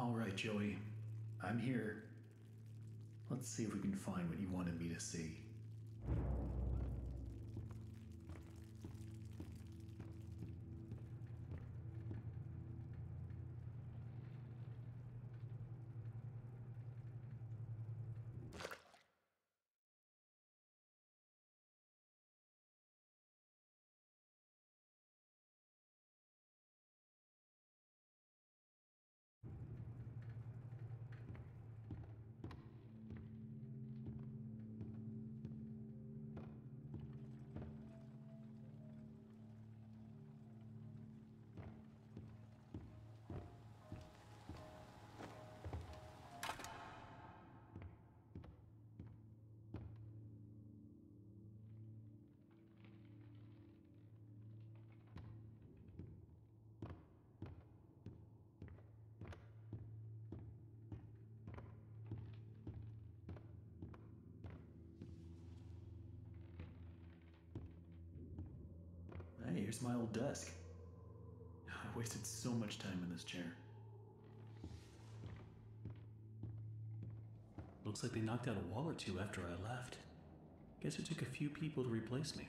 All right, Joey. I'm here. Let's see if we can find what you wanted me to see. Here's my old desk. I wasted so much time in this chair. Looks like they knocked out a wall or two after I left. Guess it took a few people to replace me.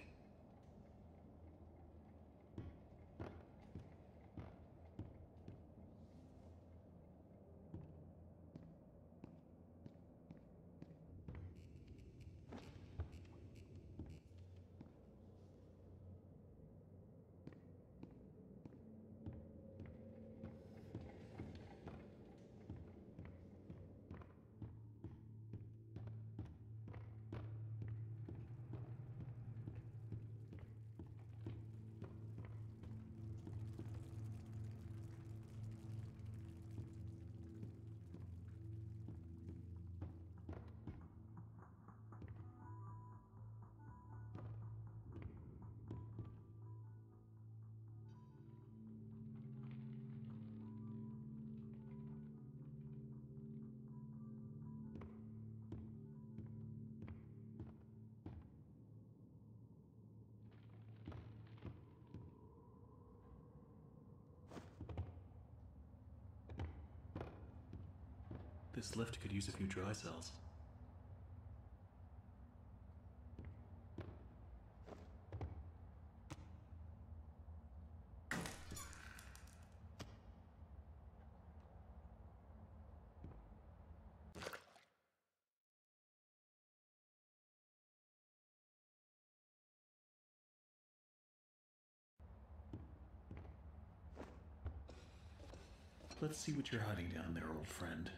This lift could use a few dry cells. Let's see what you're hiding down there, old friend.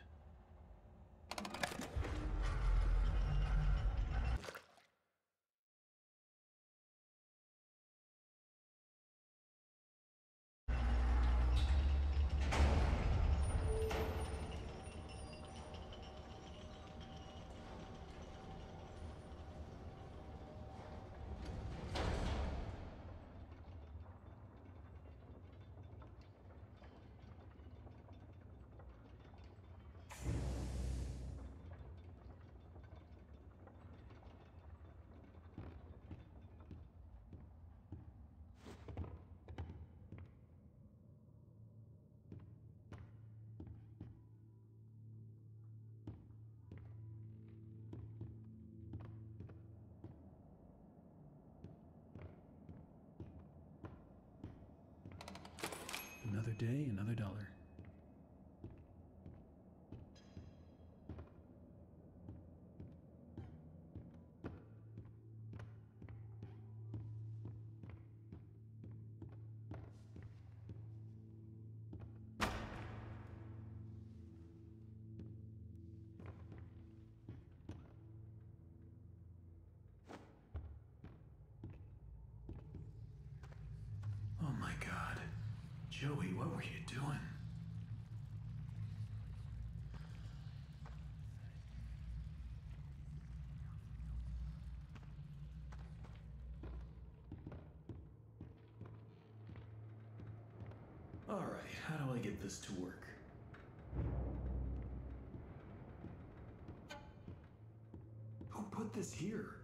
Another day, another dollar. Joey, what were you doing? Alright, how do I get this to work? Who put this here?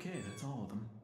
Okay, that's all of them.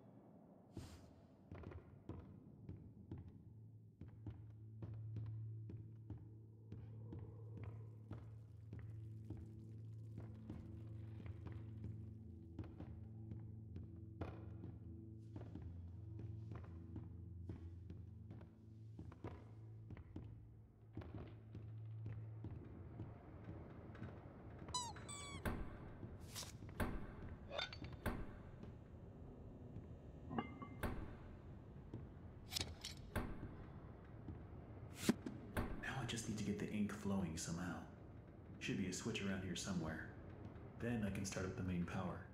Flowing somehow. Should be a switch around here somewhere. Then I can start up the main power.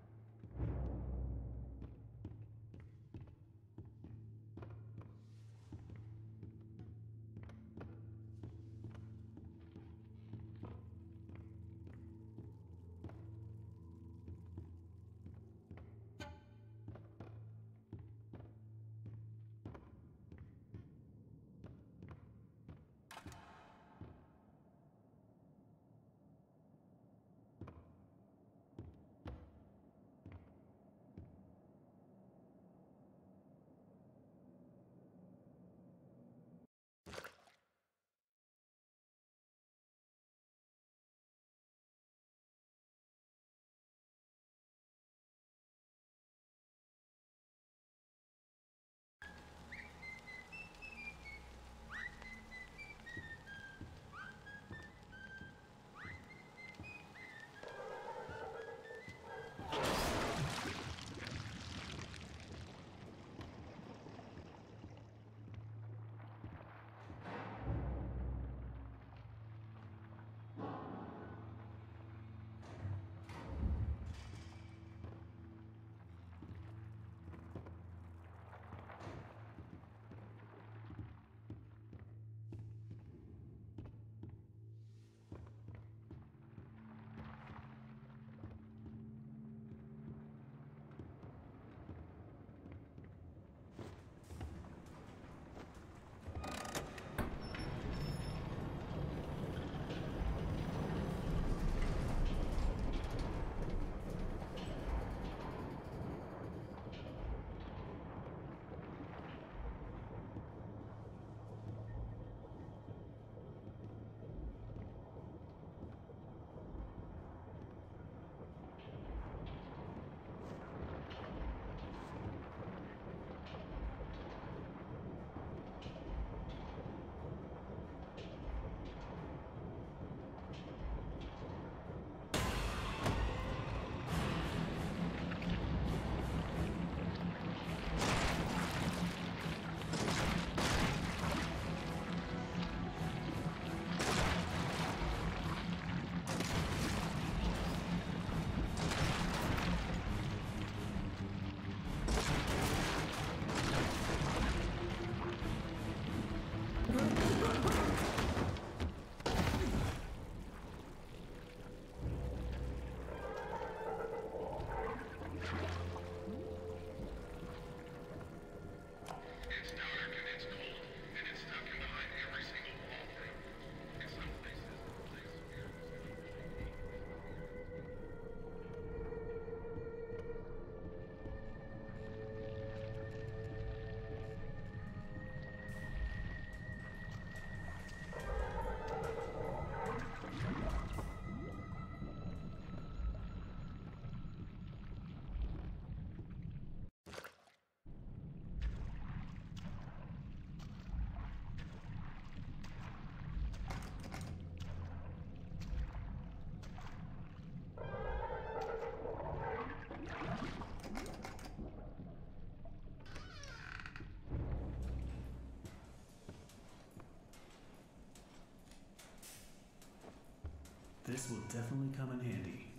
This will definitely come in handy.